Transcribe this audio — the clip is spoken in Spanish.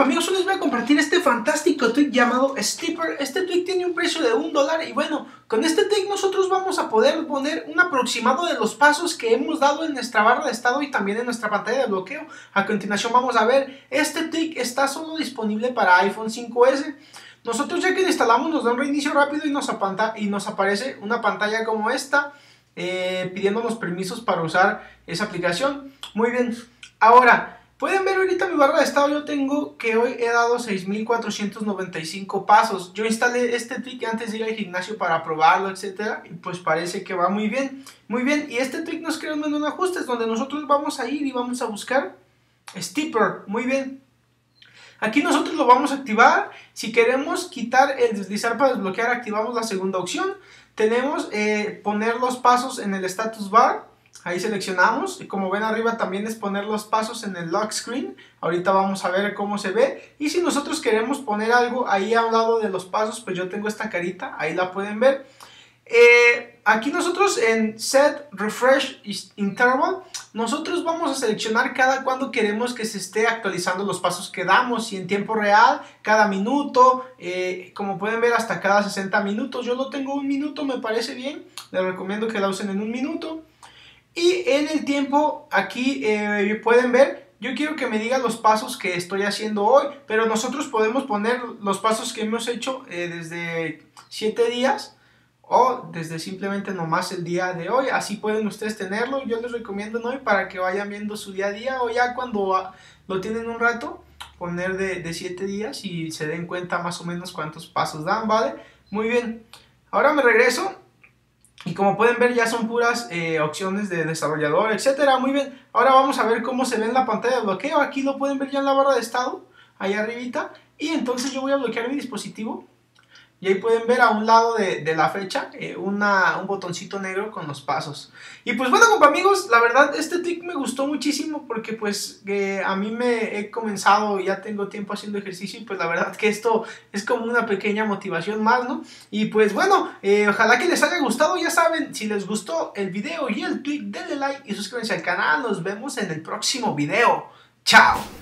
amigos, hoy les voy a compartir este fantástico tweet llamado Steeper. Este tweet tiene un precio de un dólar y bueno, con este tweet nosotros vamos a poder poner un aproximado de los pasos que hemos dado en nuestra barra de estado y también en nuestra pantalla de bloqueo. A continuación vamos a ver, este tweet está solo disponible para iPhone 5S. Nosotros ya que lo instalamos nos da un reinicio rápido y nos, y nos aparece una pantalla como esta eh, pidiéndonos permisos para usar esa aplicación. Muy bien, ahora... Pueden ver ahorita mi barra de estado, yo tengo que hoy he dado 6.495 pasos. Yo instalé este tweak antes de ir al gimnasio para probarlo, etcétera, y pues parece que va muy bien. Muy bien, y este tweak nos crea un menú de ajustes donde nosotros vamos a ir y vamos a buscar Steeper. Muy bien. Aquí nosotros lo vamos a activar. Si queremos quitar el deslizar para desbloquear, activamos la segunda opción. Tenemos eh, poner los pasos en el status bar Ahí seleccionamos y como ven arriba también es poner los pasos en el lock screen. Ahorita vamos a ver cómo se ve. Y si nosotros queremos poner algo ahí a un lado de los pasos, pues yo tengo esta carita, ahí la pueden ver. Eh, aquí nosotros en Set Refresh Interval, nosotros vamos a seleccionar cada cuando queremos que se esté actualizando los pasos que damos y en tiempo real, cada minuto, eh, como pueden ver hasta cada 60 minutos. Yo lo tengo un minuto, me parece bien. Les recomiendo que la usen en un minuto. Y en el tiempo, aquí eh, pueden ver, yo quiero que me diga los pasos que estoy haciendo hoy, pero nosotros podemos poner los pasos que hemos hecho eh, desde 7 días o desde simplemente nomás el día de hoy. Así pueden ustedes tenerlo. Yo les recomiendo hoy para que vayan viendo su día a día o ya cuando lo tienen un rato, poner de 7 días y se den cuenta más o menos cuántos pasos dan, ¿vale? Muy bien. Ahora me regreso y como pueden ver ya son puras eh, opciones de desarrollador, etcétera. Muy bien, ahora vamos a ver cómo se ve en la pantalla de bloqueo. Aquí lo pueden ver ya en la barra de estado, ahí arribita. Y entonces yo voy a bloquear mi dispositivo y ahí pueden ver a un lado de, la fecha eh, una, un botoncito negro con los pasos. Y pues bueno, compa amigos, la verdad este trick me gustó muchísimo porque pues a mí me he comenzado, ya tengo tiempo haciendo ejercicio y pues la verdad que esto es como una pequeña motivación más, ¿no? Y pues bueno, eh, ojalá que les haya gustado, ya saben, si les gustó el video y el tweet, denle like y suscríbanse al canal. Nos vemos en el próximo video. Chao.